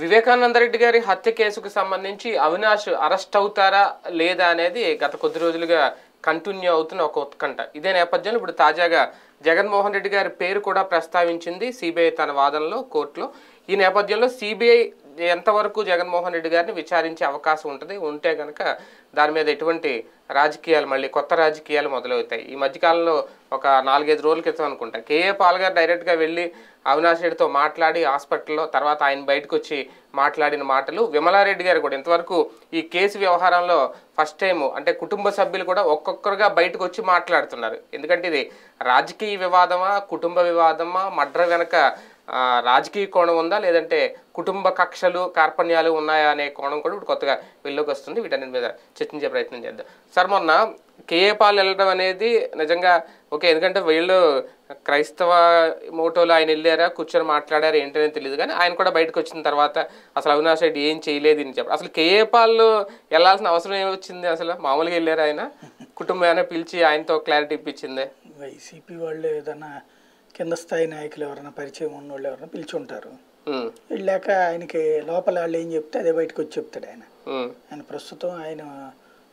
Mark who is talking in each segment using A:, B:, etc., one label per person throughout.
A: వివేకానంద రెడ్డి గారి హత్య కేసుకు సంబంధించి అవినాష్ అరెస్ట్ అవుతారా లేదా అనేది గత కొద్ది రోజులుగా కంటిన్యూ అవుతున్న ఒక ఉత్కంఠ. ఇదే నేపథ్యంలో ఇప్పుడు తాజాగా జగన్మోహన్ రెడ్డి గారి పేరు కూడా ప్రస్తావించింది సిబిఐ తన వాదనలో కోర్టులో. ఈ నేపథ్యంలో సిబిఐ ఎంతవరకు జగన్మోహన్ రెడ్డి గారిని విచారించే అవకాశం ఉంటుంది ఉంటే కనుక దాని మీద ఎటువంటి రాజకీయాలు మళ్ళీ కొత్త రాజకీయాలు మొదలవుతాయి. ఈ మధ్యకాలంలో ఒక నాలుగైదు రోజుల క్రితం అనుకుంటా కేఏ పాల్ గారు డైరెక్ట్గా వెళ్ళి అవినాష్ రెడ్డితో మాట్లాడి హాస్పిటల్లో తర్వాత ఆయన బయటకు వచ్చి మాట్లాడిన మాటలు విమలారెడ్డి గారు కూడా ఇంతవరకు ఈ కేసు వ్యవహారంలో ఫస్ట్ టైం అంటే కుటుంబ సభ్యులు కూడా ఒక్కొక్కరుగా బయటకు వచ్చి మాట్లాడుతున్నారు. ఎందుకంటే ఇది రాజకీయ వివాదమా కుటుంబ వివాదమా మడ్ర వెనక రాజకీయ కోణం ఉందా లేదంటే కుటుంబ కక్షలు కార్పణ్యాలు ఉన్నాయా అనే కోణం కూడా ఇప్పుడు కొత్తగా వెళ్ళలోకి వస్తుంది. వీటన్నిటి మీద చర్చించే ప్రయత్నం చేద్దాం. సార్ మొన్న కేఏపాల్ వెళ్ళడం అనేది నిజంగా ఓకే ఎందుకంటే వీళ్ళు క్రైస్తవ మోటోలో ఆయన వెళ్ళారా కూర్చొని మాట్లాడారా ఏంటనేది తెలియదు కానీ ఆయన కూడా బయటకు వచ్చిన తర్వాత అసలు అవినాష్ రెడ్డి ఏం చేయలేదు అని చెప్పారు. అసలు కేఏపాల్లో వెళ్ళాల్సిన అవసరం ఏమొచ్చింది అసలు? మామూలుగా వెళ్ళారు ఆయన? కుటుంబాన్ని పిలిచి ఆయనతో క్లారిటీ ఇప్పించిందే.
B: వైసీపీ వాళ్ళు ఏదైనా కింద స్థాయి నాయకులు ఎవరైనా పరిచయం ఉన్న వాళ్ళు ఎవరైనా పిలిచి ఉంటారు. వెళ్ళాక ఆయనకి లోపల వాళ్ళు ఏం చెప్తే అదే బయటకు వచ్చి చెప్తాడు ఆయన. ఆయన ప్రస్తుతం ఆయన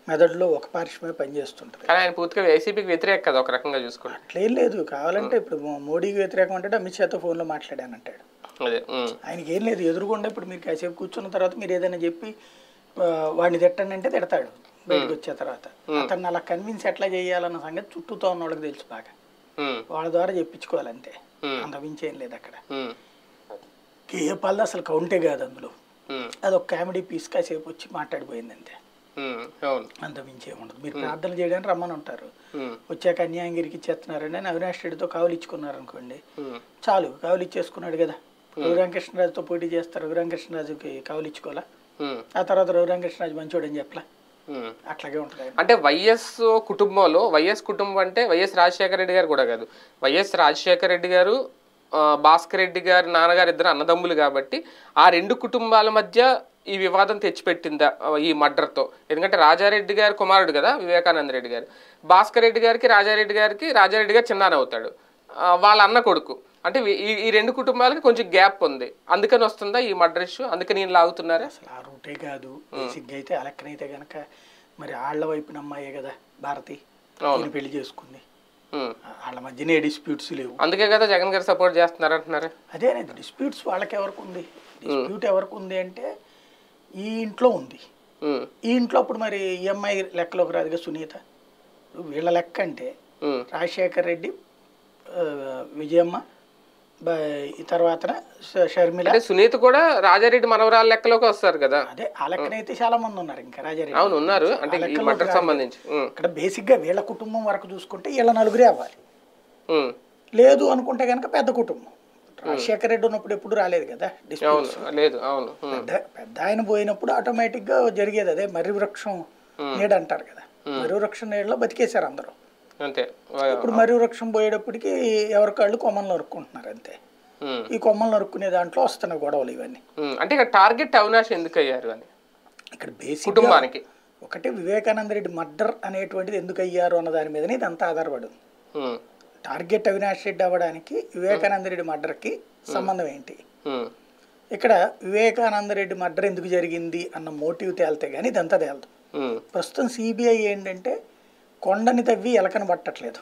B: మెదడులో ఒక పార్శ్వమే పనిచేస్తుంటుంది
A: కానీ ఆయన పూర్తిగా వైసీపీకి వ్యతిరేక కదా ఒక రకంగా
B: అట్లేం లేదు కావాలంటే ఇప్పుడు మోడీకి వ్యతిరేకం అంటే అమిత్ షాతో ఫోన్లో మాట్లాడానంటాడు
A: అదే ఉమ్,
B: ఆయనకి ఏం లేదు ఎదురుకుండా ఇప్పుడు మీరు కాసేపు కూర్చున్న తర్వాత మీరు ఏదైనా చెప్పి వాడిని తిట్టండి అంటే తిడతాడు బయటకు వచ్చే తర్వాత. అతన్ని అలా కన్విన్స్ ఎట్లా చేయాలన్న సంగతి చుట్టూతో ఉన్న వాళ్ళకి తెలుసు బాగా. వాళ్ళ ద్వారా చెప్పించుకోవాలంతే. అంత. మించి ఏం లేదు అక్కడ.
A: ఉమ్,
B: కేఏ పాల్ అసలు కౌంటే కాదు అందులో. అది ఒక కామెడీ పీస్ కాసేపు వచ్చి మాట్లాడిపోయింది అంతే అంత మించి ఏముండదు. మీరు ప్రార్థన చేయడానికి రమ్మని ఉంటారు. వచ్చాక అన్యాయం గిరికి ఇచ్చేస్తున్నారండి అని అవినాష్ రెడ్డితో కావులు ఇచ్చుకున్నారు అనుకోండి చాలు కావులు ఇచ్చేసుకున్నాడు కదా. రఘురామకృష్ణరాజుతో పోటీ చేస్తారు. రఘురామకృష్ణరాజుకి కావులు ఇచ్చుకోవాలా? ఆ తర్వాత రఘురామకృష్ణరాజు మంచోడు అని చెప్పలా. అట్లాగే ఉంటుంది.
A: అంటే వైఎస్ కుటుంబంలో వైఎస్ కుటుంబం అంటే వైఎస్ రాజశేఖర రెడ్డి గారు కూడా కాదు. వైఎస్ రాజశేఖర రెడ్డి గారు భాస్కర్ రెడ్డి గారి నాన్నగారు ఇద్దరు అన్నదమ్ములు కాబట్టి ఆ రెండు కుటుంబాల మధ్య ఈ వివాదం తెచ్చిపెట్టిందా ఈ మర్డర్తో. ఎందుకంటే రాజారెడ్డి గారి కుమారుడు కదా వివేకానంద రెడ్డి గారు. భాస్కర్ రెడ్డి గారికి రాజారెడ్డి గారికి రాజారెడ్డి గారు చిన్నాన్న అవుతాడు. వాళ్ళ అన్న కొడుకు. అంటే ఈ ఈ రెండు కుటుంబాలకి కొంచెం గ్యాప్ ఉంది. అందుకని వస్తుందా ఈ మర్డర్ ఇష్యూ? అందుకని నేను లాగుతున్నారా?
B: అసలు ఆ రూటే కాదు. బేసిక్గా అయితే ఆ లెక్కనైతే కనుక మరి ఆళ్ళ వైపున అమ్మాయే కదా భారతి. పెళ్ళి చేసుకుంది. వాళ్ళ మధ్యనే డిస్ప్యూట్స్ లేవు.
A: అందుకే కదా జగన్ గారు సపోర్ట్ చేస్తున్నారు అంటున్నారు.
B: అదే అనేది డిస్ప్యూట్స్ వాళ్ళకి ఎవరికి ఉంది? డిస్ప్యూట్ ఎవరికి ఉంది అంటే ఈ ఇంట్లో ఉంది. ఈ ఇంట్లో అప్పుడు మరి ఈఎంఐ లెక్కలోకి రాదుగా సునీత? వీళ్ళ లెక్క అంటే రాజశేఖర్ రెడ్డి విజయమ్మ ఈ తర్వాత షర్మిల
A: సునీత కూడా రాజారెడ్డి మనవరాల లెక్కలోకి వస్తారు కదా.
B: అదే ఆ లెక్కనైతే చాలా మంది ఉన్నారు ఇంకా రాజారెడ్డి.
A: అవును ఉన్నారు. అంటే. సంబంధించి.
B: ఇక్కడ బేసిక్గా వీళ్ళ కుటుంబం వరకు చూసుకుంటే వీళ్ళ నలుగురే అవ్వాలి. లేదు అనుకుంటే కనుక పెద్ద కుటుంబం. రాజశేఖర రెడ్డి ఉన్నప్పుడు ఎప్పుడు రాలేదు కదా.
A: లేదు అవును.
B: పెద్ద ఆయన పోయినప్పుడు ఆటోమేటిక్గా జరిగేది అదే మర్రి వృక్షం నీడ అంటారు కదా. మర్రి వృక్షం నీడలో బతికేశారు అందరూ.
A: అంతే.
B: ఇప్పుడు మర్రి వృక్షం పోయేటప్పటికి ఎవరికాళ్ళు కొమ్మలు నరుక్కుంటున్నారు అంతే. ఈ కొమ్మలు నరుక్కునే దాంట్లో వస్తున్న గొడవలు ఇవన్నీ.
A: అంటే ఇక టార్గెట్ అవినాష్ ఎందుకు అయ్యారు అని?
B: ఇక్కడ బేసిక్
A: కుటుంబానికి.
B: ఒకటి వివేకానంద రెడ్డి మర్డర్ అనేటువంటిది ఎందుకు అయ్యారు అన్న దాని మీదనే ఇదంతా ఆధారపడి టార్గెట్ అవినాష్ రెడ్డి అవ్వడానికి వివేకానంద రెడ్డి మర్డర్కి సంబంధం ఏంటి? ఇక్కడ వివేకానంద రెడ్డి మర్డర్ ఎందుకు జరిగింది అన్న మోటివ్ తేలితే కానీ ఇదంతా తేలదు. ప్రస్తుతం సిబిఐ ఏంటంటే కొండని తవ్వి ఎలకని పట్టట్లేదు.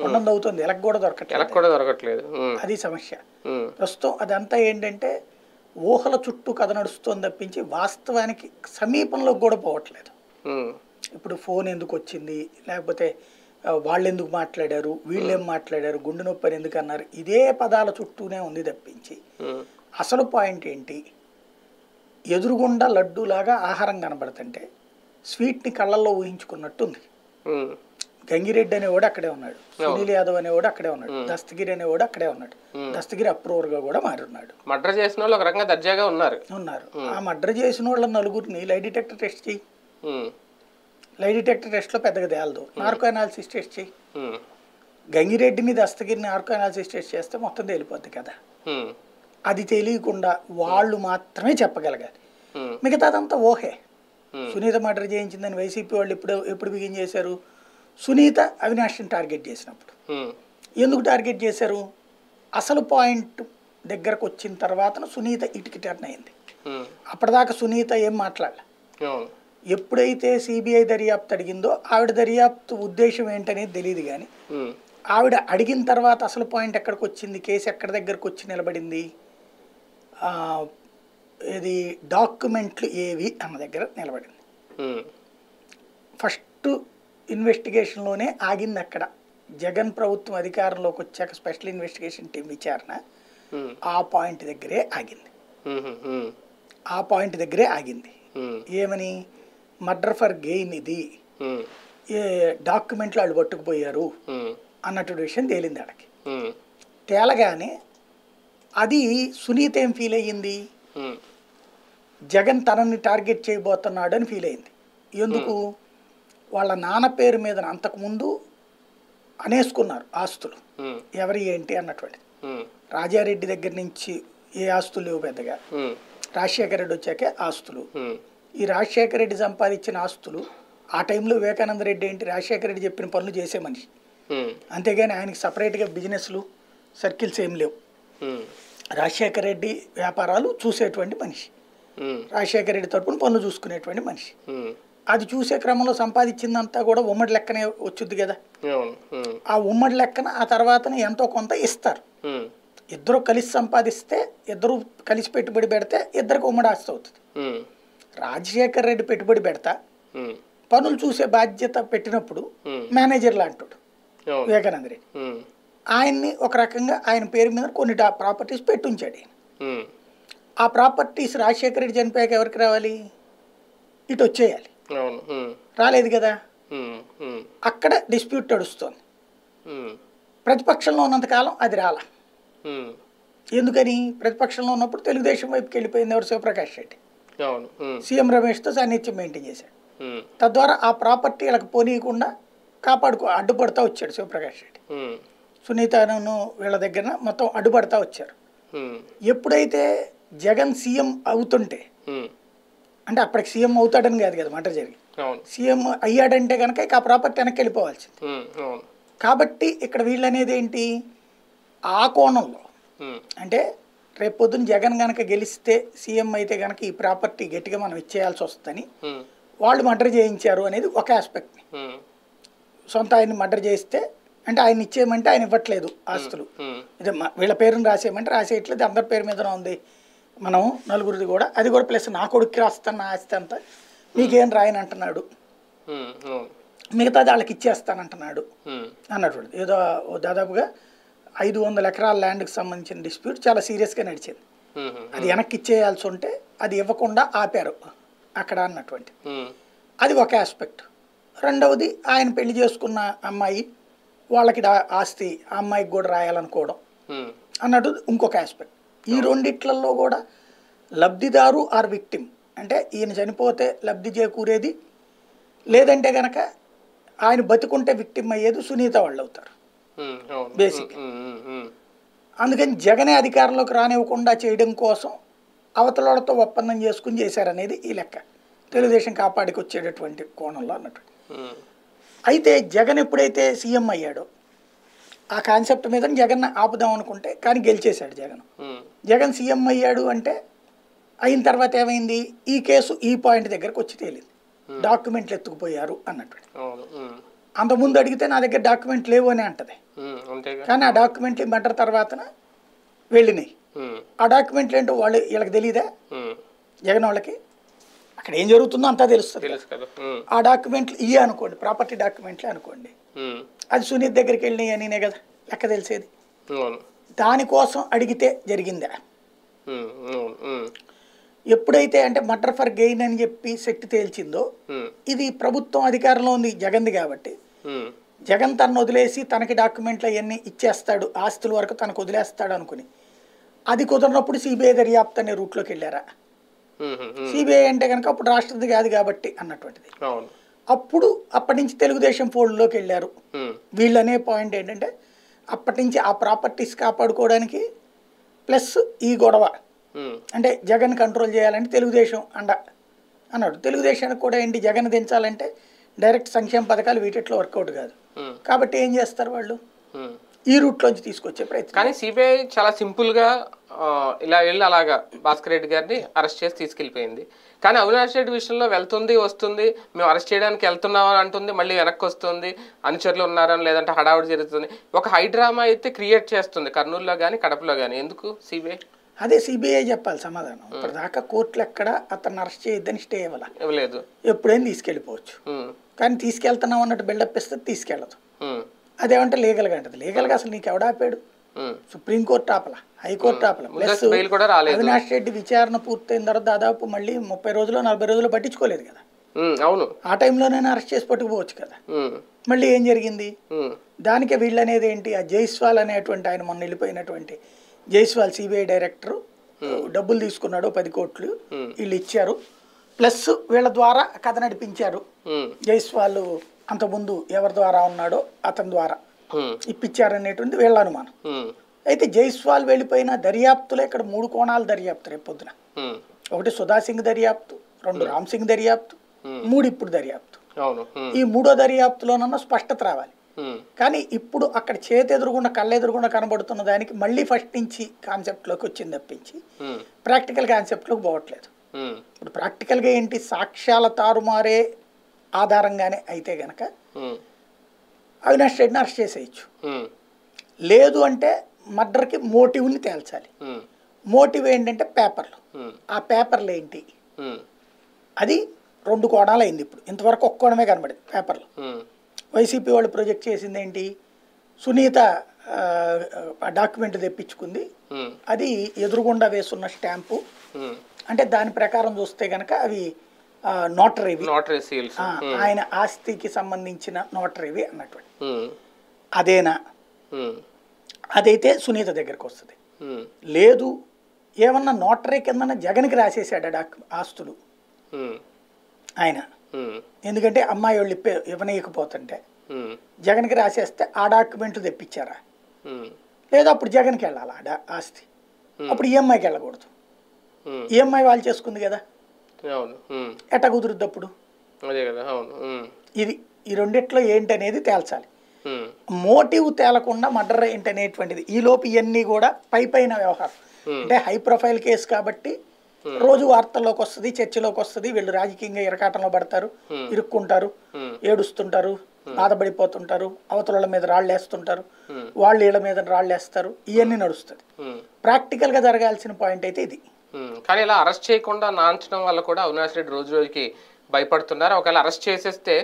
B: కొండని తవ్వుతుంది. ఎలక కూడా దొరకట్లేదు.
A: ఎలక్ కూడా దొరకట్లేదు.
B: అది సమస్య. ప్రస్తుతం అదంతా ఏంటంటే ఊహల చుట్టూ కథ నడుస్తుంది తప్పించి వాస్తవానికి సమీపంలో కూడా పోవట్లేదు. ఇప్పుడు ఫోన్ ఎందుకు వచ్చింది? లేకపోతే వాళ్ళు ఎందుకు మాట్లాడారు? వీళ్ళు ఏం మాట్లాడారు? గుండె నొప్పి ఎందుకు అన్నారు? ఇదే పదాల చుట్టూనే ఉంది తప్పించి. అసలు పాయింట్ ఏంటి? ఎదురుగుండా లడ్డూలాగా ఆహారం కనబడుతుంటే స్వీట్ని కళ్ళల్లో ఊహించుకున్నట్టుంది. గంగిరెడ్డి అనేవాడు అక్కడే ఉన్నాడు. సునీల్ యాదవ్ అనేవాడు అక్కడే ఉన్నాడు. దస్తగిరి అనేవాడు అక్కడే ఉన్నాడు. దస్తగిరి అప్రూవర్గా కూడా మారున్నాడు.
A: మర్డర్ చేసిన వాళ్ళు ఒక రకంగా దర్జాగా ఉన్నారు.
B: ఉన్నారు. ఆ మర్డర్ చేసిన వాళ్ళ నలుగురిని లై డిటెక్టర్ టెస్ట్ చేయి. లై డిటెక్టర్ టెస్ట్లో పెద్దగా తేలదు. నార్కో అనాలిసిస్ టెస్ట్ చేయి. గంగిరెడ్డిని దస్తగిరిని నార్కో అనాలిసిస్ టెస్ట్ చేస్తే మొత్తం తేలిపోద్ది కదా. అది తెలియకుండా వాళ్ళు మాత్రమే చెప్పగలగాలి. మిగతాదంతా ఓహే. సునీత మర్డర్ చేయించిందని వైసీపీ వాళ్ళు ఎప్పుడు ఎప్పుడు బిగిన్ చేశారు? సునీత అవినాష్ని టార్గెట్ చేసినప్పుడు.
A: ఉమ్,
B: ఎందుకు టార్గెట్ చేశారు? అసలు పాయింట్ దగ్గరకు వచ్చిన తర్వాత సునీత ఇటుకి టర్న్ అయింది.
A: ఉమ్,
B: అప్పటిదాకా సునీత ఏం మాట్లాడలే. ఎప్పుడైతే సిబిఐ దర్యాప్తు అడిగిందో ఆవిడ దర్యాప్తు ఉద్దేశం ఏంటనేది తెలియదు కానీ ఆవిడ అడిగిన తర్వాత అసలు పాయింట్ ఎక్కడికి వచ్చింది కేసు ఎక్కడి దగ్గరకు వచ్చి నిలబడింది? ఆ, ఇది డాక్యుమెంట్లు ఏవి అన్న దగ్గర నిలబడింది. ఫస్ట్ ఇన్వెస్టిగేషన్లోనే ఆగింది అక్కడ. జగన్ ప్రభుత్వం అధికారంలోకి వచ్చాక స్పెషల్ ఇన్వెస్టిగేషన్ టీం విచారణ ఆ పాయింట్ దగ్గరే ఆగింది. ఆ పాయింట్ దగ్గరే ఆగింది. ఏమని? మర్డర్ ఫర్ గెయిన్ ఇది డాక్యుమెంట్లు వాళ్ళు పట్టుకుపోయారు అన్నటువంటి విషయం తేలింది ఆడకి తేలగానే అది సునీత ఏం ఫీల్ అయ్యింది? జగన్ తనని టార్గెట్ చేయబోతున్నాడు అని ఫీల్ అయింది. ఎందుకు? వాళ్ళ నాన్న పేరు మీద అంతకుముందు అనేసుకున్నారు ఆస్తులు.
A: ఉమ్,
B: ఎవరి ఏంటి అన్నటువంటి రాజారెడ్డి దగ్గర నుంచి ఏ ఆస్తులు లేవు పెద్దగా. రాజశేఖర రెడ్డి వచ్చాకే ఆస్తులు. ఈ రాజశేఖర రెడ్డి సంపాదించిన ఆస్తులు ఆ టైంలో వివేకానంద రెడ్డి ఏంటి రాజశేఖర రెడ్డి చెప్పిన పనులు చేసే మనిషి. అంతేగాని ఆయనకి సపరేట్గా బిజినెస్లు సర్కిల్స్ ఏం లేవు. రాజశేఖర రెడ్డి వ్యాపారాలు చూసేటువంటి మనిషి. రాజశేఖర రెడ్డి తరపున పనులు చూసుకునేటువంటి మనిషి. అది చూసే క్రమంలో సంపాదించిందంతా కూడా ఉమ్మడి లెక్కనే వచ్చుద్ది కదా. ఆ ఉమ్మడి లెక్కన ఆ తర్వాత ఎంతో కొంత ఇస్తారు. ఇద్దరు కలిసి సంపాదిస్తే ఇద్దరు కలిసి పెట్టుబడి పెడితే ఇద్దరికి ఉమ్మడి ఆస్తి అవుతుంది. రాజశేఖర రెడ్డి పెట్టుబడి పెడతా పనులు చూసే బాధ్యత పెట్టినప్పుడు మేనేజర్ లాంటాడు వివేకానంద రెడ్డి. ఆయన్ని ఒక రకంగా ఆయన పేరు మీద కొన్ని ప్రాపర్టీస్ పెట్టుంచాడు. ఆ ప్రాపర్టీస్ రాజశేఖర రెడ్డి చనిపోయాక ఎవరికి రావాలి? ఇటు వచ్చేయాలి. రాలేదు కదా? అక్కడ డిస్ప్యూట్ నడుస్తుంది. ప్రతిపక్షంలో ఉన్నంతకాలం అది రాల. ఎందుకని? ప్రతిపక్షంలో ఉన్నప్పుడు తెలుగుదేశం వైపుకి వెళ్ళిపోయింది ఎవరు? శివప్రకాష్ రెడ్డి. సీఎం రమేష్తో సాన్నిధ్యం మెయింటైన్ చేశాడు. తద్వారా ఆ ప్రాపర్టీ వీళ్ళకి పోనీయకుండా కాపాడుకో అడ్డుపడతా వచ్చాడు శివప్రకాష్ రెడ్డి. సునీతను వీళ్ళ దగ్గర మొత్తం అడ్డుపడతా వచ్చారు. ఎప్పుడైతే జగన్ సీఎం అవుతుంటే అంటే అప్పటికి సీఎం అవుతాడని కాదు కదా మాట జరిగి. సీఎం అయ్యాడంటే కనుక ఇక ఆ ప్రాపర్టీ వెనక్కి వెళ్ళిపోవాల్సింది. కాబట్టి ఇక్కడ వీళ్ళు అనేది ఏంటి? ఆ కోణంలో అంటే రేపు పొద్దున్న జగన్ గనక గెలిస్తే సీఎం అయితే గనక ఈ ప్రాపర్టీ గట్టిగా మనం ఇచ్చేయాల్సి వస్తుందని వాళ్ళు మర్డర్ చేయించారు అనేది ఒక ఆస్పెక్ట్ని సొంత ఆయన్ని మర్డర్ చేస్తే అంటే ఆయన ఇచ్చేయమంటే ఆయన ఇవ్వట్లేదు ఆస్తులు. ఇదే వీళ్ళ పేరుని రాసేయమంటే రాసేయట్లేదు అందరి పేరు మీదనే ఉంది మనం నలుగురిది కూడా. అది కూడా ప్లస్ నా కొడుక్కి రాస్తాను నా ఆస్తి అంతా మీకేం రాయని అంటున్నాడు. మిగతాది వాళ్ళకి ఇచ్చేస్తానంటున్నాడు
A: ఉమ్,
B: అన్నటువంటి ఏదో దాదాపుగా ఐదు వందల ఎకరాల ల్యాండ్కి సంబంధించిన డిస్ప్యూట్ చాలా సీరియస్గా నడిచింది. అది వెనక్కి ఇచ్చేయాల్సి ఉంటే అది ఇవ్వకుండా ఆపారు అక్కడ అన్నటువంటి. అది ఒక ఆస్పెక్ట్. రెండవది ఆయన పెళ్ళి చేసుకున్న అమ్మాయి వాళ్ళకి ఆస్తి ఆ అమ్మాయికి కూడా రాయాలనుకోవడం అన్నట్టు ఇంకొక ఆస్పెక్ట్ ఈ రెండిట్లలో కూడా లబ్ధిదారు ఆర్ విక్టిమ్ అంటే ఈయన చనిపోతే లబ్ధి చేకూరేది లేదంటే గనక ఆయన బతుకుంటే విక్టిమ్ అయ్యేది సునీత వాళ్ళు అవుతారు
A: ఉమ్,
B: అందుకని జగనే అధికారంలోకి రానివ్వకుండా చేయడం కోసం అవతలతో ఒప్పందం చేసుకుని చేశారనేది ఈ లెక్క. తెలుగుదేశం కాపాడికి వచ్చేటటువంటి కోణంలో అన్నట్టు. అయితే జగన్ ఎప్పుడైతే సీఎం అయ్యాడో ఆ కాన్సెప్ట్ మీద జగన్ ఆపుదాం అనుకుంటే కానీ గెలిచేశాడు జగన్. జగన్ సీఎం అయ్యాడు అంటే అయిన తర్వాత ఏమైంది? ఈ కేసు ఈ పాయింట్ దగ్గరకు వచ్చి తేలింది. డాక్యుమెంట్లు ఎత్తుకుపోయారు అన్నట్టు. అంతకుముందు అడిగితే నా దగ్గర డాక్యుమెంట్ లేవు అని అంటది. కానీ ఆ డాక్యుమెంట్లు మటర్ తర్వాతన వెళ్ళినాయి. ఆ డాక్యుమెంట్లు ఏంటో వాళ్ళు వీళ్ళకి తెలియదా జగన్ వాళ్ళకి అక్కడ ఏం జరుగుతుందో అంతా తెలుస్తుంది ఆ డాక్యుమెంట్లు ఇయ్యే అనుకోండి ప్రాపర్టీ డాక్యుమెంట్లే అనుకోండి. అది సునీత్ దగ్గరికి వెళ్ళినాయి అనినే కదా లెక్క తెలిసేది. దానికోసం అడిగితే జరిగిందా? ఎప్పుడైతే అంటే మర్డర్ ఫర్ గెయిన్ అని చెప్పి శక్తి తేల్చిందో ఇది ప్రభుత్వం అధికారంలో ఉంది జగన్ది కాబట్టి. జగన్ తను వదిలేసి తనకి డాక్యుమెంట్లు అవన్నీ ఇచ్చేస్తాడు ఆస్తుల వరకు తనకు వదిలేస్తాడు అనుకుని. అది కుదరినప్పుడు సిబిఐ దర్యాప్తు అనే రూట్లోకి వెళ్ళారా? సిబిఐ అంటే కనుక అప్పుడు రాష్ట్రది కాదు కాబట్టి అన్నటువంటిది. అప్పుడు అప్పటి నుంచి తెలుగుదేశం ఫోల్డ్లోకి వెళ్ళారు. వీళ్ళనే పాయింట్ ఏంటంటే అప్పటి నుంచి ఆ ప్రాపర్టీస్ కాపాడుకోవడానికి ప్లస్ ఈ గొడవ. అంటే జగన్ కంట్రోల్ చేయాలంటే తెలుగుదేశం అండ అన్నాడు. తెలుగుదేశానికి కూడా ఏంటి జగన్ దించాలంటే డైరెక్ట్ సంక్షేమ పథకాలు వీటిట్లో వర్కౌట్ కాదు. కాబట్టి ఏం చేస్తారు వాళ్ళు? ఈ రూట్లోంచి తీసుకొచ్చే ప్రయత్నం.
A: కానీ సిబిఐ చాలా సింపుల్గా ఆ, ఇలా వెళ్ళి అలాగా భాస్కర్ రెడ్డి గారిని అరెస్ట్ చేసి తీసుకెళ్ళిపోయింది. కానీ అవినాష్ రెడ్డి విషయంలో వెళ్తుంది వస్తుంది మేము అరెస్ట్ చేయడానికి వెళ్తున్నాం అని అంటుంది మళ్ళీ వెనక్కి వస్తుంది అనుచరులు ఉన్నారని లేదంటే హడావుడి జరుగుతుంది. ఒక హైడ్రామా అయితే క్రియేట్ చేస్తుంది కర్నూలులో కానీ కడపలో కానీ ఎందుకు సిబిఐ
B: అదే సిబిఐ చెప్పాలి సమాధానం. ఇప్పటిదాకా కోర్టులు ఎక్కడ అతన్ని అరెస్ట్ చేయొద్దని స్టే ఇవ్వాల.
A: ఇవ్వలేదు.
B: ఎప్పుడైనా తీసుకెళ్ళిపోవచ్చు. కానీ తీసుకెళ్తున్నాం అన్నట్టు బిల్డప్ ఇస్తే తీసుకెళ్ళదు. అదేమంటే లీగల్గా అంటది. లీగల్గా అసలు నీకు ఎవడాపాడు. సుప్రీంకోర్టు ఆపల? హైకోర్టు ఆపల? ప్లస్ అవినాష్ రెడ్డి విచారణ పూర్తయిన తర్వాత దాదాపు మళ్ళీ ముప్పై రోజులు నలభై రోజులు పట్టించుకోలేదు కదా.
A: అవును.
B: ఆ టైంలోనైనా అరెస్ట్ చేసి పట్టుకుపోవచ్చు కదా. మళ్ళీ ఏం జరిగింది? దానికి వీళ్ళు అనేది ఏంటి? ఆ జైస్వాల్ అనేటువంటి ఆయన మొన్న వెళ్ళిపోయినటువంటి జైస్వాల్ సిబిఐ డైరెక్టర్ డబ్బులు తీసుకున్నాడు పది కోట్లు. వీళ్ళు ఇచ్చారు. ప్లస్ వీళ్ళ ద్వారా కథ నడిపించారు. జైస్వాల్ అంతకుముందు ఎవరి ద్వారా ఉన్నాడో అతని ద్వారా ఇప్పించారనేటువంటి వీళ్ళ అనుమానం. అయితే జైస్వాల్ వెళ్ళిపోయిన దర్యాప్తులో ఇక్కడ మూడు కోణాలు దర్యాప్తు రేపు పొద్దున.
A: ఉమ్,
B: ఒకటి సుధా సింగ్ దర్యాప్తు రెండు రామ్ సింగ్ దర్యాప్తు మూడు ఇప్పుడు దర్యాప్తు. ఈ మూడో దర్యాప్తులోనన్నా స్పష్టత రావాలి. కానీ ఇప్పుడు అక్కడ చేతి ఎదురుగుండా కళ్ళెదురుగుండా కనబడుతున్న దానికి మళ్ళీ ఫస్ట్ నుంచి కాన్సెప్ట్లోకి వచ్చింది తప్పించి ప్రాక్టికల్ కాన్సెప్ట్లోకి పోవట్లేదు. ఇప్పుడు ప్రాక్టికల్గా ఏంటి? సాక్ష్యాల తారుమారే ఆధారంగానే అయితే గనక అవినాష్ రెడ్డిని అరెస్ట్ చేసేయచ్చు. లేదు అంటే మర్డర్కి మోటివ్ని తేల్చాలి. మోటివ్ ఏంటంటే పేపర్లు. ఆ పేపర్లు ఏంటి? అది రెండు కోణాలు అయింది ఇప్పుడు. ఇంతవరకు ఒక్క కోణమే కనబడింది పేపర్లు. వైసీపీ వాళ్ళు ప్రొజెక్ట్ చేసింది ఏంటి? సునీత డాక్యుమెంట్ తెప్పించుకుంది. అది ఎదురుగుండా వేసున్న స్టాంపు. అంటే దాని ప్రకారం చూస్తే కనుక అవి నోటరీవి.
A: Notary seals.
B: ఆయన ఆస్తికి సంబంధించిన నోటరీవి అన్నటువంటి. అదేనా? అదైతే సునీత దగ్గరికి వస్తుంది. లేదు ఏమన్నా నోటరీ కిందన జగన్కి రాసేసాడు ఆస్తులు? ఆయన. ఎందుకంటే అమ్మాయి వాళ్ళు ఇప్పే ఇవ్వనీయకపోతుంటే. జగన్కి రాసేస్తే ఆ డాక్యుమెంట్లు తెప్పించారా? లేదా అప్పుడు జగన్కి వెళ్ళాలి ఆ డా- ఆస్తి? అప్పుడు ఈఎంఐకి వెళ్ళకూడదు. ఈఎంఐ వాళ్ళు చేసుకుంది కదా. ఎట్ట కుదురుద్ది అప్పుడు
A: అదే కదా అవును ఉమ్,
B: ఇది ఈ రెండిట్లో ఏంటనేది తేల్చాలి.
A: ఉమ్,
B: మోటివ్ తేలకుండా మర్డర్ ఏంటనేటువంటిది. ఈ లోపు ఇవన్నీ కూడా పై పైన వ్యవహారం. అంటే హై ప్రొఫైల్ కేసు కాబట్టి రోజు వార్తల్లోకి వస్తుంది చర్చలోకి వస్తుంది. వీళ్ళు రాజకీయంగా ఇరకాటంలో పడతారు ఇరుక్కుంటారు. ఏడుస్తుంటారు బాధపడిపోతుంటారు అవతల మీద రాళ్ళు వేస్తుంటారు
A: Hmm.
B: వాళ్ళు వీళ్ళ మీద రాళ్ళు వేస్తారు ఇవన్నీ నడుస్తుంది ప్రాక్టికల్గా జరగాల్సిన పాయింట్ అయితే ఇది.
A: కానీ ఇలా అరెస్ట్ చేయకుండా నాంచడం వల్ల కూడా అవినాష్ రెడ్డి రోజు రోజుకి భయపడుతున్నారు. ఒకవేళ అరెస్ట్ చేసేస్తే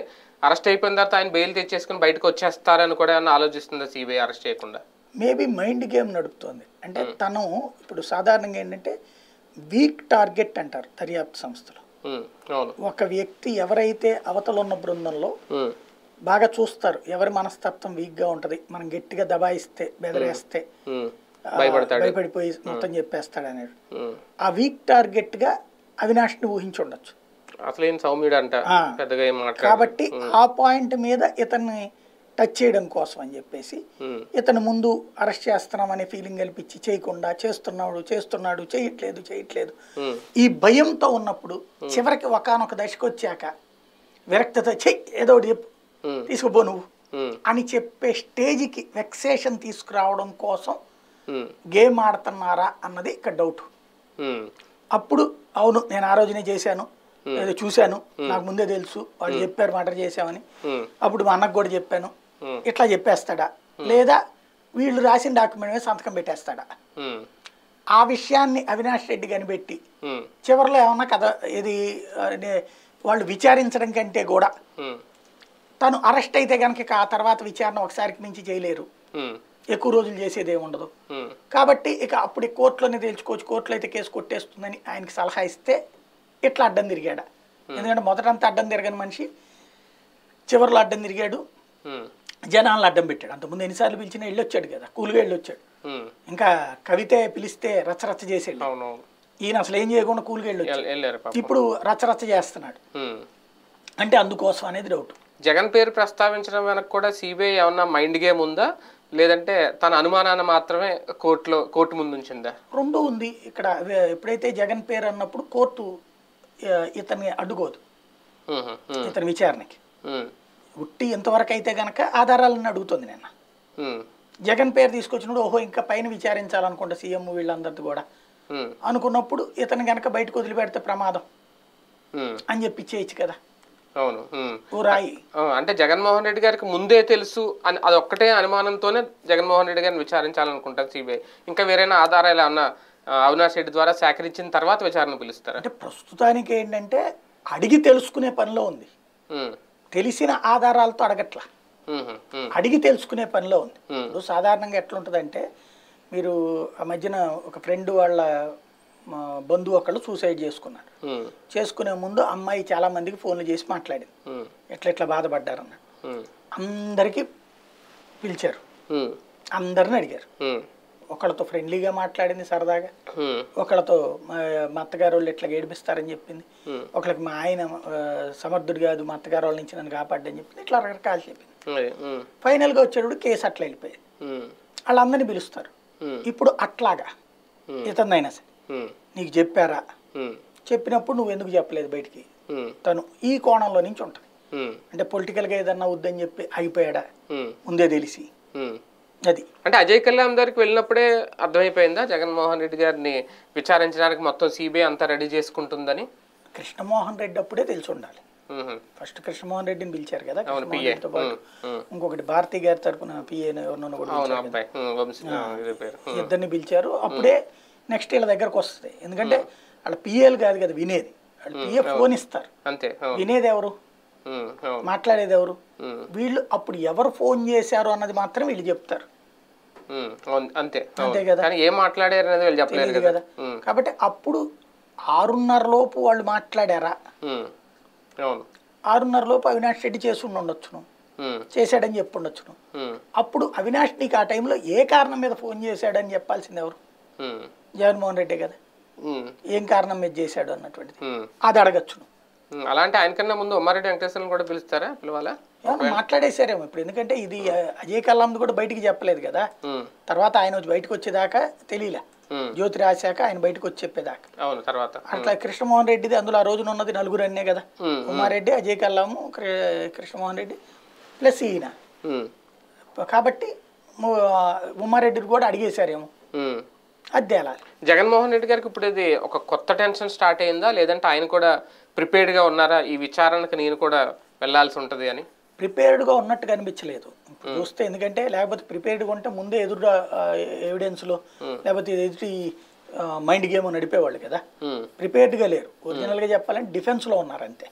A: అరెస్ట్ అయిపోయిన తర్వాత ఆయన బెయిల్ తెచ్చేసుకుని బయటకు వచ్చేస్తారని కూడా ఏమన్నా ఆలోచిస్తుందా సిబిఐ అరెస్ట్ చేయకుండా?
B: మేబీ మైండ్ గేమ్ నడుపుతోంది. అంటే తను ఇప్పుడు సాధారణంగా ఏంటంటే వీక్ టార్గెట్ అంటారు దర్యాప్తు సంస్థలు. ఒక వ్యక్తి ఎవరైతే అవతల ఉన్న బృందంలో బాగా చూస్తారు. ఎవరి మనస్తత్వం వీక్గా ఉంటుంది. మనం గట్టిగా దబాయిస్తే బెదిరేస్తే.
A: భయపడతాడు.
B: భయపడిపోయి మొత్తం చెప్పేస్తాడు అనేది. ఆ. వీక్ టార్గెట్గా అవినాష్ని ఊహించి ఉండొచ్చు
A: అసలు ఏం సౌమ్యుడు అంట. పెద్దగా ఏం
B: కాబట్టి ఆ. పాయింట్ మీద ఇతన్ని టచ్ చేయడం కోసం అని చెప్పేసి ఇతను ముందు అరెస్ట్ చేస్తున్నామనే ఫీలింగ్ కల్పించి చేయకుండా చేస్తున్నాడు చేస్తున్నాడు చేయట్లేదు చేయట్లేదు. ఈ భయంతో ఉన్నప్పుడు చివరికి ఒకనొక దశకు వచ్చాక విరక్తత చెయ్యి ఏదో చెప్పు. తీసుకుపో నువ్వు అని చెప్పే స్టేజ్కి వెక్సేషన్ తీసుకురావడం కోసం గేమ్ ఆడుతున్నారా అన్నది ఇక్కడ డౌట్ అప్పుడు అవును నేను ఆ రోజునే చేశాను. ఏదో చూశాను. నాకు ముందే తెలుసు. వాళ్ళు చెప్పారు మాట చేశామని. అప్పుడు మా అన్నకు కూడా చెప్పాను. ఇట్లా చెప్పేస్తాడా? లేదా వీళ్ళు రాసిన డాక్యుమెంట్ మీద సంతకం పెట్టేస్తాడా? ఆ విషయాన్ని అవినాష్ రెడ్డి కనిపెట్టి చివరిలో ఏమన్నా కథ ఇది వాళ్ళు విచారించడం కంటే కూడా తను అరెస్ట్ అయితే కనుక ఆ తర్వాత విచారణ ఒకసారికి మించి చేయలేరు. ఎక్కువ రోజులు చేసేది ఏమి ఉండదు కాబట్టి ఇక అప్పుడు కోర్టులోనే తేల్చుకోవచ్చు. కోర్టులో అయితే కేసు కొట్టేస్తుందని ఆయనకి సలహా ఇస్తే ఇట్లా అడ్డం తిరిగాడు. ఎందుకంటే మొదటంతా అడ్డం తిరగని మనిషి చివరిలో అడ్డం తిరిగాడు. జనాలను అడ్డం పెట్టాడు. అంతకుముందు ఎన్నిసార్లు పిలిచినా వెళ్ళొచ్చాడు కదా కూలుగా వెళ్ళొచ్చాడు. ఇంకా కవితే పిలిస్తే రచ్చరచ్చ చేసేడు.
A: అవునవును.
B: ఈయన అసలు ఏం చేయకుండా కూలుగా వెళ్ళొచ్చాడు. ఇప్పుడు రచ్చరచ్చ చేస్తున్నాడు. అంటే అందుకోసం అనేది డౌట్.
A: జగన్ పేరు ప్రస్తావించడం వెనక కూడా సిబిఐ ఏమన్నా మైండ్ గేమ్ ఉందా? లేదంటే తన అనుమానాన్ని మాత్రమే కోర్టులో కోర్టు ముందు ఉంచిందా?
B: రెండు ఉంది. ఇక్కడ ఎప్పుడైతే జగన్ పేరు అన్నప్పుడు కోర్టు ఇతన్ని అడ్డుకోదు. ఇతని విచారణకి. ఉట్టి ఎంతవరకు అయితే గనక ఆధారాలను అడుగుతుంది నిన్న.
A: ఉమ్,
B: జగన్ పేరు తీసుకొచ్చినప్పుడు ఓహో ఇంకా పైన విచారించాలనుకుంటా సీఎం వీళ్ళందరిది కూడా. అనుకున్నప్పుడు ఇతను కనుక బయటకు వదిలిపెడితే ప్రమాదం అని చెప్పి చేయొచ్చు కదా.
A: అవును.
B: ఓ రాయి.
A: అంటే జగన్మోహన్ రెడ్డి గారికి ముందే తెలుసు అని అదొక్కటే అనుమానంతోనే జగన్మోహన్ రెడ్డి గారిని విచారించాలనుకుంటారు సిబిఐ. ఇంకా వేరైనా ఆధారాలు ఏమన్నా అవినాష్ రెడ్డి ద్వారా సేకరించిన తర్వాత విచారణ పిలుస్తారా?
B: అంటే ప్రస్తుతానికి ఏంటంటే అడిగి తెలుసుకునే పనిలో ఉంది. తెలిసిన ఆధారాలతో అడగట్లా. అడిగి తెలుసుకునే పనిలో ఉంది. ఇప్పుడు సాధారణంగా ఎట్లుంటుందంటే మీరు ఆ మధ్యన ఒక ఫ్రెండ్ వాళ్ళ బంధువు ఒకళ్ళు సూసైడ్ చేసుకున్నాడు. చేసుకునే ముందు అమ్మాయి చాలా మందికి ఫోన్లు చేసి మాట్లాడింది. ఎట్లా ఎట్లా బాధపడ్డారన్న
A: ఉమ్,
B: అందరికీ పిలిచారు. అందరిని అడిగారు. ఒకళ్ళతో ఫ్రెండ్లీగా మాట్లాడింది సరదాగా. ఒకళ్ళతో మా అత్తగారు వాళ్ళు ఎట్లా ఏడిపిస్తారని చెప్పింది. ఒకళ్ళకి మా ఆయన సమర్థుడు కాదు మా అత్తగారు వాళ్ళ నుంచి నన్ను కాపాడ్డని చెప్పింది. ఇట్లా రకరకాలు చెప్పింది. ఫైనల్గా వచ్చేటప్పుడు కేసు అట్లా వెళ్ళిపోయింది. వాళ్ళందరినీ పిలుస్తారు. ఇప్పుడు అట్లాగా.
A: Hmm.
B: ఇతనైనా సరే. నీకు చెప్పారా? చెప్పినప్పుడు నువ్వు ఎందుకు చెప్పలేదు బయటికి? తను ఈ కోణంలో నుంచి ఉంటుంది. అంటే పొలిటికల్గా ఏదన్నా వద్దని చెప్పి
A: ఉమ్,
B: ముందే తెలిసి. అది.
A: అంటే అజయ్ కళ్యాణ్ దగ్గరికి వెళ్ళినప్పుడే అర్థమైపోయిందా? జగన్మోహన్ రెడ్డి గారిని విచారించడానికి మొత్తం సిబిఐ అంతా రెడీ చేసుకుంటుందని?
B: కృష్ణమోహన్ రెడ్డి అప్పుడే తెలిసి ఉండాలి. ఫస్ట్ కృష్ణమోహన్ రెడ్డిని పిలిచారు కదా కృష్ణమోహన్ పాటు. ఇంకొకటి భారతి గారి తరపున పిఏ ఎవరినో కూడా ఇద్దరిని పిలిచారు. అప్పుడే నెక్స్ట్ వీళ్ళ దగ్గరకు వస్తుంది. ఎందుకంటే వాళ్ళ పిఏలు కాదు కదా వినేది. వాళ్ళు పిఏ ఫోన్ ఇస్తారు.
A: అంతే
B: వినేది ఎవరు? మాట్లాడేది ఎవరు? వీళ్ళు అప్పుడు ఎవరు ఫోన్ చేశారు అన్నది మాత్రం వీళ్ళు చెప్తారు.
A: అంతే.
B: అంతే కదా.
A: ఏం మాట్లాడారు అనేది వీళ్ళు చెప్పలేరు
B: తెలియదు
A: కదా?
B: కాబట్టి అప్పుడు ఆరున్నర లోపు వాళ్ళు మాట్లాడారా? ఆరున్నర లోపు అవినాష్ రెడ్డి చేసి ఉండొచ్చును. చేశాడని చెప్పుండొచ్చును. అప్పుడు అవినాష్ నీకు ఆ టైంలో ఏ కారణం మీద ఫోన్ చేశాడని చెప్పాల్సింది ఎవరు? జగన్మోహన్ రెడ్డి కదా. ఏం కారణం మీద చేశాడు అన్నటువంటిది. అది అడగచ్చును
A: ఉమ్. అలాంటి ఆయనకన్నా ముందు ఉమ్మారెడ్డి వెంకటేశ్వరం కూడా పిలుస్తారా పిలవాలా?
B: మాట్లాడేశారేమో ఇప్పుడు. ఎందుకంటే ఇది అజయ్ కల్లాంది కూడా బయటికి చెప్పలేదు కదా. తర్వాత ఆయన వచ్చి బయటకు వచ్చేదాకా తెలియలే. జ్యోతి రాశాక ఆయన బయటకు వచ్చి చెప్పేదాకా.
A: అవును తర్వాత.
B: అట్లా కృష్ణమోహన్ రెడ్డిది అందులో ఆ రోజున ఉన్నది నలుగురు అన్నే కదా.
A: ఉమ్,
B: ఉమారెడ్డి అజయ్ కల్లాము కృష్ణమోహన్ రెడ్డి ప్లస్ ఈయన. కాబట్టి ఉమారెడ్డిని కూడా అడిగేశారేమో. అది తేలాలి
A: జగన్మోహన్ రెడ్డి గారికి ఇప్పుడు ఇది ఒక కొత్త టెన్షన్ స్టార్ట్ అయిందా? లేదంటే ఆయన కూడా ప్రిపేర్డ్గా ఉన్నారా? ఈ విచారణకు నేను కూడా వెళ్ళాల్సి ఉంటుంది అని.
B: ప్రిపేర్డ్గా ఉన్నట్టు కనిపించలేదు చూస్తే ఎందుకంటే లేకపోతే ప్రిపేర్డ్గా ఉంటే ముందే ఎదురు ఎవిడెన్స్లో లేకపోతే ఎదుటి మైండ్ గేమ్ నడిపేవాళ్ళు కదా. ప్రిపేర్డ్గా లేరు. ఒరిజినల్గా చెప్పాలంటే డిఫెన్స్లో ఉన్నారు అంతే.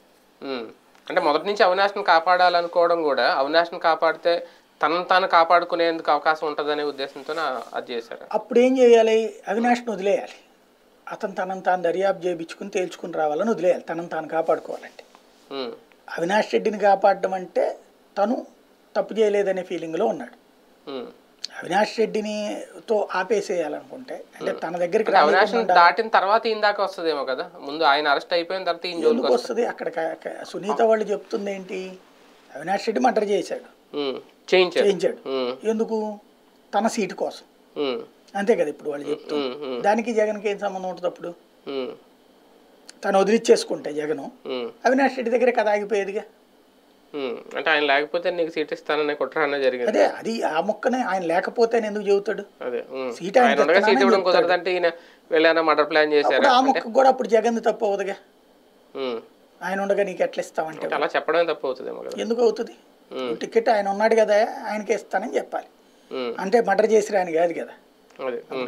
A: అంటే మొదటి నుంచి అవినాష్ని కాపాడాలనుకోవడం కూడా అవినాష్ని కాపాడితే తనను తాను కాపాడుకునేందుకు అవకాశం ఉంటుందనే ఉద్దేశంతో అది చేశారు.
B: అప్పుడు ఏం చేయాలి? అవినాష్ని వదిలేయాలి. అతను తనను తాను దర్యాప్తు చేయించుకుని తేల్చుకుని రావాలని వదిలేయాలి. తనను తాను కాపాడుకోవాలంటే. అవినాష్ రెడ్డిని కాపాడడం అంటే తను తప్పు చేయలేదనే ఫీలింగ్లో ఉన్నాడు. అవినాష్ రెడ్డిని తో ఆపేసేయాలనుకుంటే అంటే తన దగ్గరికి రానివ్వకుండా
A: దాటిన తర్వాత ఈయన దాకా వస్తుందేమో కదా? ముందు ఆయన అరెస్ట్ అయిపోయిన తర్వాత
B: ఎందుకు వస్తుంది? అక్కడ సునీత వాళ్ళు చెప్తుంది ఏంటి అవినాష్ రెడ్డి మర్డర్ చేశాడు. చేయించాడు. ఎందుకు? తన సీటు కోసం. అంతే కదా ఇప్పుడు వాళ్ళు
A: ఉమ్,
B: దానికి జగన్కి ఏం సంబంధం ఉంటుంది అప్పుడు? తను వదిలిచ్చేసుకుంటే జగను. అవినాష్ రెడ్డి దగ్గర కథ ఆగిపోయేదిగా.
A: అంటే ఆయన లేకపోతే నీకు సీట్ ఇస్తాననే కుట్ర అనే జరిగింది.
B: అదే అది ఆ మొక్కనే ఆయన లేకపోతే ఎందుకు చెబుతాడు?
A: అదే.
B: సీట్ ఆయన
A: సీట్ ఇవ్వడం కుదరదంటే ఈయన వెళ్ళానా మర్డర్ ప్లాన్ చేశారా?
B: ఆ మొక్కకు కూడా అప్పుడు జగన్ తప్పు అవుదుగా
A: ఉమ్.
B: ఆయన ఉండగా నీకు ఎట్లా ఇస్తామంటే
A: అలా చెప్పడమే తప్పు అవుతుందేమో కదా.
B: ఎందుకు అవుతుంది. టికెట్ ఆయన ఉన్నాడు కదా ఆయనకే ఇస్తానని చెప్పాలి. అంటే మర్డర్ చేసి రాని కాదు కదా.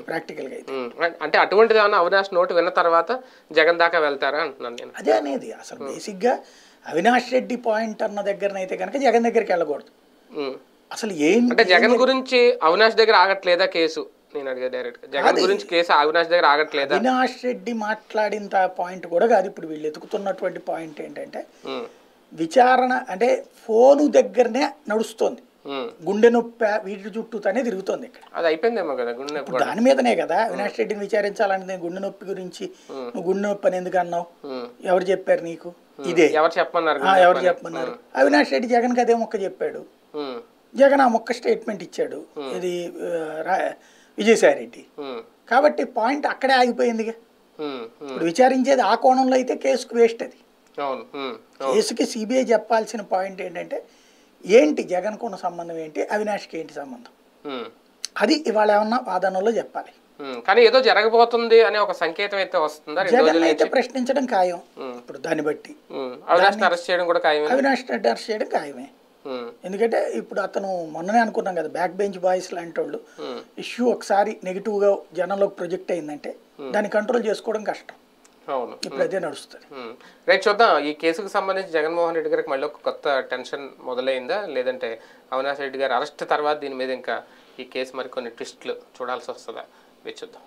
B: ప్రాక్టికల్గా అయితే.
A: ఉమ్. అంటే అటువంటిది ఏమన్నా అవినాష్ నోటు విన్న తర్వాత జగన్ దాకా వెళ్తారా అంటున్నాను నేను.
B: అదే అనేది అసలు బేసిక్గా అవినాష్ రెడ్డి పాయింట్ అన్న దగ్గరనైతే కనుక జగన్ దగ్గరికి వెళ్ళకూడదు. అసలు ఏం
A: అంటే జగన్ గురించి అవినాష్ దగ్గర ఆగట్లేదా కేసు? నేను అడిగా డైరెక్ట్గా. జగన్ గురించి కేసు అవినాష్ దగ్గర ఆగట్లేదా?
B: అవినాష్ రెడ్డి మాట్లాడిన పాయింట్ కూడా కాదు. ఇప్పుడు వీళ్ళు ఎతుకుతున్నటువంటి పాయింట్ ఏంటంటే విచారణ అంటే ఫోను దగ్గరనే నడుస్తోంది. గుండె నొప్పి వీటి చుట్టూతోనే తిరుగుతోంది ఇక్కడ.
A: అది అయిపోయిందేమో కదా గుండె నొప్పి
B: ఇప్పుడు దాని మీదనే కదా అవినాష్ రెడ్డిని విచారించాలంటే గుండె నొప్పి గురించి నువ్వు గుండె నొప్పి అని ఎందుకు అన్నావు. ఎవరు చెప్పారు నీకు? ఇదే.
A: ఎవరు చెప్పమన్నారు
B: ఎవరు చెప్పమన్నారు. అవినాష్ రెడ్డి జగన్కి అదే మొక్క చెప్పాడు. జగన్ ఆ మొక్క స్టేట్మెంట్ ఇచ్చాడు. ఇది విజయసాయి రెడ్డి. కాబట్టి పాయింట్ అక్కడే ఆగిపోయిందిగా. ఇప్పుడు విచారించేది ఆ కోణంలో అయితే కేసుకు వేస్ట్ అది. కేసుకి సిబిఐ చెప్పాల్సిన పాయింట్ ఏంటంటే ఏంటి జగన్కు ఉన్న సంబంధం ఏంటి అవినాష్కి ఏంటి సంబంధం? అది ఇవాళ ఏమన్నా వాదనలో చెప్పాలి.
A: కానీ ఏదో జరగబోతుంది అనే ఒక సంకేతం అయితే వస్తుందా?
B: జగన్ అయితే
A: నుంచి?
B: ప్రశ్నించడం ఖాయం. ఇప్పుడు దాన్ని బట్టి.
A: ఉమ్, అవినాష్ని అరెస్ట్ చేయడం కూడా ఖాయమే
B: అవినాష్ రెడ్డి అరెస్ట్ చేయడం ఖాయమే. ఎందుకంటే ఇప్పుడు అతను మొన్ననే అనుకున్నాం కదా బ్యాక్ బెంచ్ బాయ్స్ లాంటి వాళ్ళు ఇష్యూ ఒకసారి నెగిటివ్గా జనంలోకి ప్రొజెక్ట్ అయిందంటే దాన్ని కంట్రోల్ చేసుకోవడం కష్టం.
A: అవును.
B: ఇప్పుడు అదే నడుస్తుంది.
A: రైట్ చూద్దాం. ఈ కేసుకు సంబంధించి జగన్మోహన్ రెడ్డి గారికి మళ్ళీ ఒక కొత్త టెన్షన్ మొదలైందా? లేదంటే అవినాష్ రెడ్డి గారు అరెస్ట్ తర్వాత దీని మీద ఇంకా ఈ కేసు మరి కొన్ని ట్విస్ట్లు చూడాల్సి వస్తుందా? వేచి చూద్దాం.